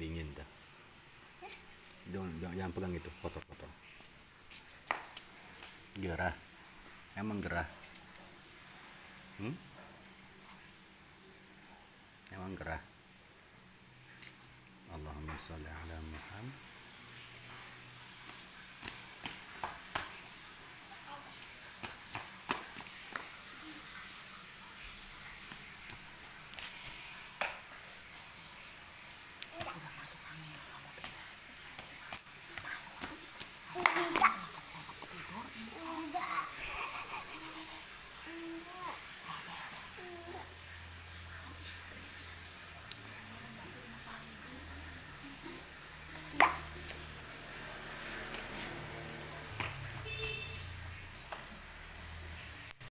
dingin tuh jangan, jangan, jangan pegang itu kotor-kotor gerah. Emang gerah? Hmm? emang gerah? Allahumma sholli ala Muhammad.